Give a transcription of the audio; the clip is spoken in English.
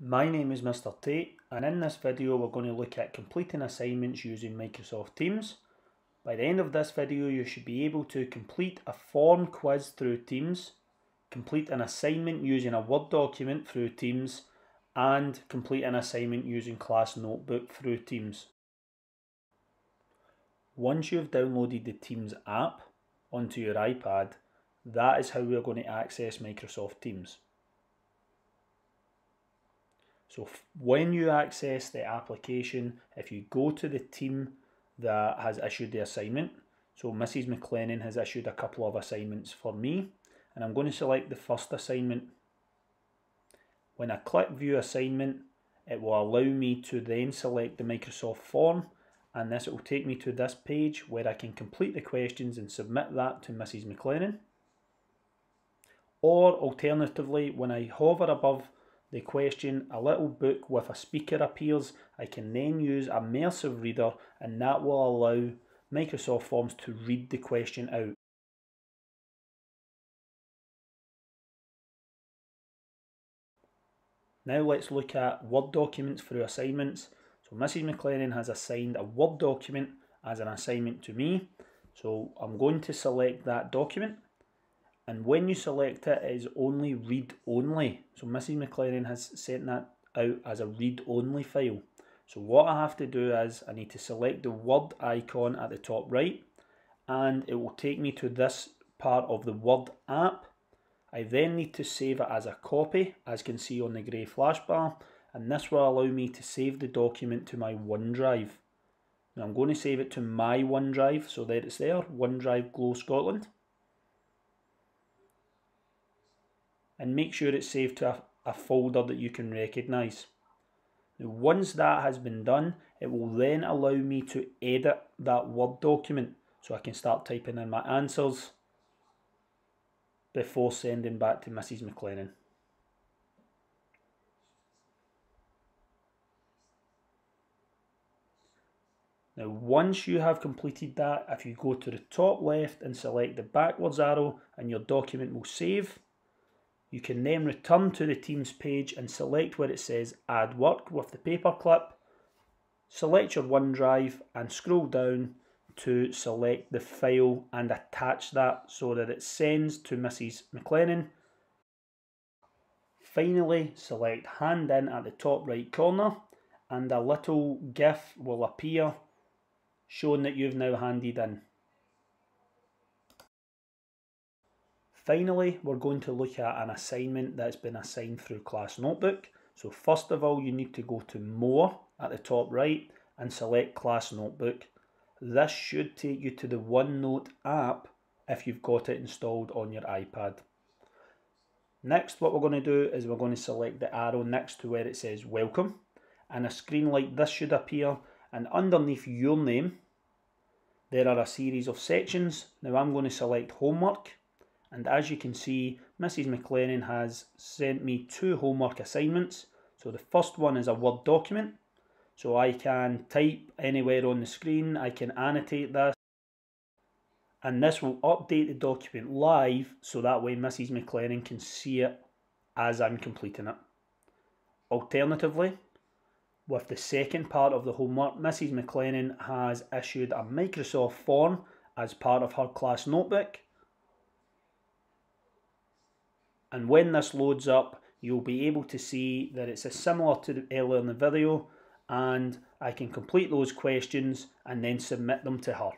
My name is Mr Tate and in this video we're going to look at completing assignments using Microsoft Teams. By the end of this video you should be able to complete a form quiz through Teams, complete an assignment using a Word document through Teams and complete an assignment using Class Notebook through Teams. Once you've downloaded the Teams app onto your iPad, that is how we're going to access Microsoft Teams. So when you access the application, if you go to the team that has issued the assignment, so Mrs. McLennan has issued a couple of assignments for me, and I'm going to select the first assignment. When I click View Assignment, it will allow me to then select the Microsoft form, and this will take me to this page where I can complete the questions and submit that to Mrs. McLennan. Or alternatively, when I hover above the question, a little book with a speaker appears. I can then use a Immersive Reader and that will allow Microsoft Forms to read the question out. Now let's look at Word documents for assignments. So Mrs McLennan has assigned a Word document as an assignment to me. So I'm going to select that document and when you select it, it is only read only. So Mrs. McLaren has sent that out as a read only file. So what I have to do is I need to select the Word icon at the top right and it will take me to this part of the Word app. I then need to save it as a copy as you can see on the grey flash bar and this will allow me to save the document to my OneDrive. Now I'm going to save it to my OneDrive so that it's there, OneDrive Glow Scotland. And make sure it's saved to a, a folder that you can recognise. Now, once that has been done, it will then allow me to edit that Word document so I can start typing in my answers before sending back to Mrs. McLennan. Now once you have completed that, if you go to the top left and select the backwards arrow and your document will save, you can then return to the Teams page and select where it says Add Work with the paperclip. Select your OneDrive and scroll down to select the file and attach that so that it sends to Mrs. McLennan. Finally, select Hand In at the top right corner and a little GIF will appear showing that you've now handed in. Finally, we're going to look at an assignment that's been assigned through Class Notebook. So first of all, you need to go to More at the top right and select Class Notebook. This should take you to the OneNote app if you've got it installed on your iPad. Next, what we're going to do is we're going to select the arrow next to where it says Welcome. And a screen like this should appear. And underneath your name, there are a series of sections. Now I'm going to select Homework and as you can see, Mrs. McLennan has sent me two homework assignments. So the first one is a Word document. So I can type anywhere on the screen, I can annotate this. And this will update the document live so that way Mrs. McLennan can see it as I'm completing it. Alternatively, with the second part of the homework, Mrs. McLennan has issued a Microsoft form as part of her class notebook and when this loads up you'll be able to see that it's a similar to the, earlier in the video and I can complete those questions and then submit them to her.